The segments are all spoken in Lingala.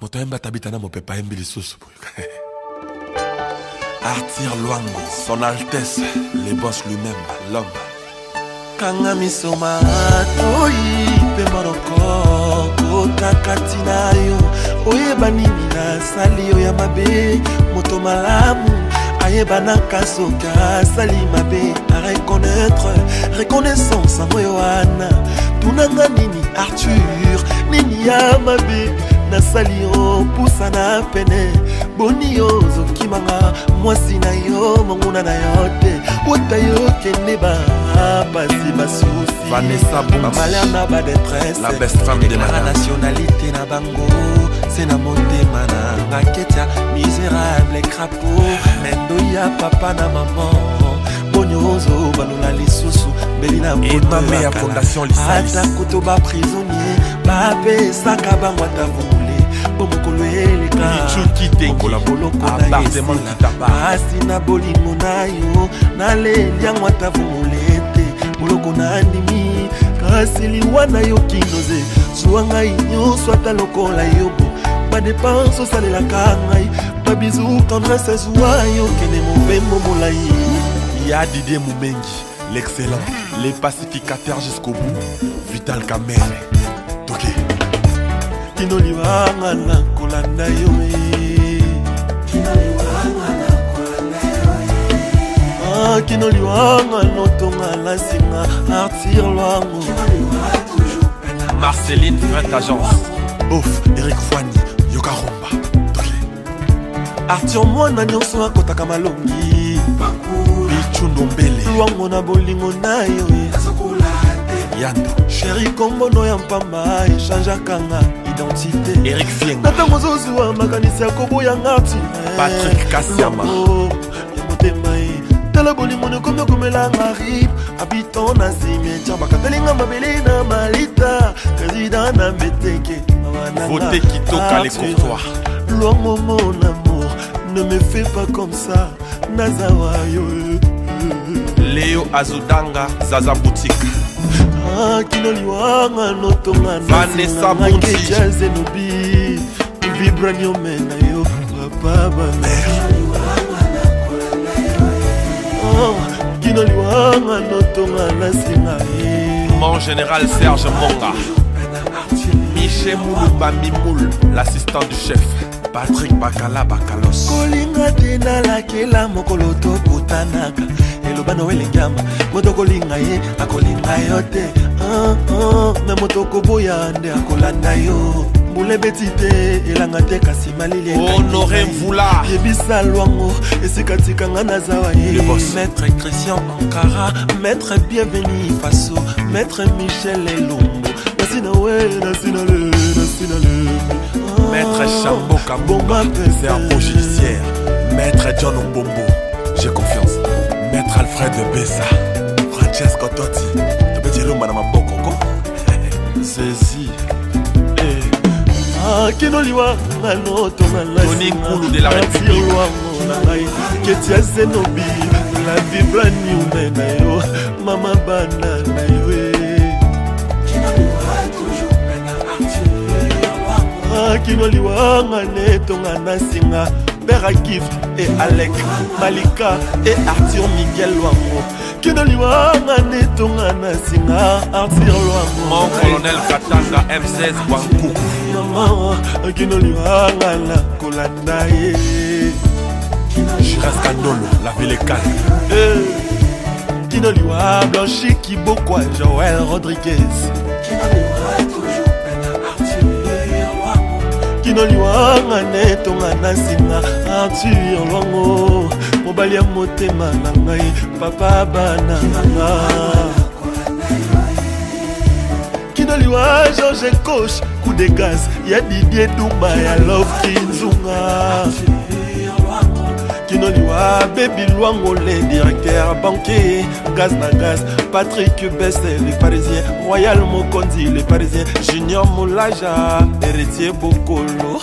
moto ayembi atabita na mopepe ayembi lisusu boye artir lwango son altesse le bos lui-même l'homme kanga miso matoyi mpe monoko kotaka ntina yo oyeba nini nasali yo ya mabe moto malamu ayeba naka soki asali mabe areconnaitre reconnaissance yango yo wana tunanga nini arthur nini ya mabe nasali yo pusana pene boni yo ozokimanga mwasi na yo monguna na yo te wuta yo kende bapasi basusibamalheur na badetresseaa nationalité na bango se na motema na ngaketia misérable crapo mendo ya papa na mama boni ozo balola lisusu emame ya fondation lisatako to baprisonie bapesaka bango ata vole po mokolo elekapasi na bolingo na yo naleli yango ata vole te boloko nandimi kasi liwa na yo kinoze zwa ngai nyonso ata lokola yobo badepanse osalelaka ngai babizu tendrese zwa yo kende mobembo molai ya didie momengi l'excellent, les pacificateurs jusqu'au bout, Vital Kamel, Toké. kinoliwanga na kolanda yo kinoliwanga notonga na nsinga artir lwango marceline vint agence bof erik fwani yoka romba artur mwana nyonso akotaka malongi bichundombe lwango na bolingo na yo eh. yando sheri kombono ya mpamba echangeaka nga identité erik fieng na ntango ozozwa makanisi ya koboyanga ntime eh. patrik kasiama ya motema ye eh. tala bolingo nekomi okomelanga rip abito na simetia bakatelinga mabele na malita président na meteke vote kitoka lekotoir lwango mon amour ne me fais pas comme ça nazawa yo yo azodanga zaza butiki ah, kino liwanga notonga nasinangakejazenobi vibraniome na yo papa bamer ah, kino liwanga notonga nasinga ye mon général serge monga miche mulumba mimoul l'assistant du chef patrik bakala bakalos kolinga te nalakela mokolo tokutanaka eloba na welengama moto okolinga ye akolinga yo te ah, ah, na moto okoboya nde akolanda yo mbula ebeti te elanga te kasi malili honore oh, mvula yebisa lwango esika tikanga nazawa ye maître christian ankara maître bienveni faso maître michel elombo nasinawe nasinale nasinale ah, maître chamboka bomba pesa rogissière maître john mbombo j'ai confiance maître alfred lebesa francesco toti tobeti elomba na mabokoko zezi akinoliwa baloto nalaonikulu de la république na ngai keti ya zenobi la vibraniume na yo mama banda na yo akinoliwanga netonga na nsinga père akif e alek malika e artur miguel lwango kino liwanga nde tonga na nsinga artur lwangocolonel katanga m16 wankuku mama kino liwanga na kolanda ye jiraskandolo lavelekal kino eh, liwa blanchi kibokwa joel rodriguez kino liwanga nde tonga na nsinga artur lwango mobali ya motema na ngai papa bana nanga kino liwa george coche coup de gaz ya didie dumba ya love kinzunga tino liwa bebi lwango le directeur banquier gaz na gaz patrik bese le parisien royal mokonzi le parisien junior molaja héritier bokolo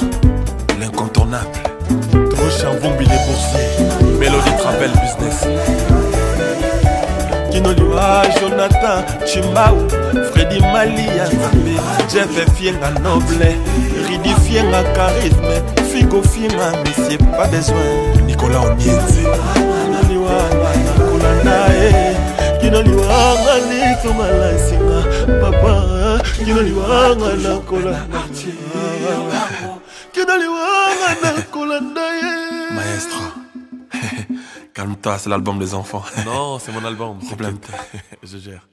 l'incontournable troche envombi les boursiers mélodie travel business kinolua jonathan chimbau fredi malia jeff fienga noble ridi fienga charisme figo fienga mesie pas besoin nicolas oniezi kinoliwana nakolanda e kinoliwanga likomala esinga papa kinoliwanga nakolanda kinoliwanga nakolanda ye maestro Calme-toi, c'est l'album des enfants. Non, c'est mon album. Problème. Je gère.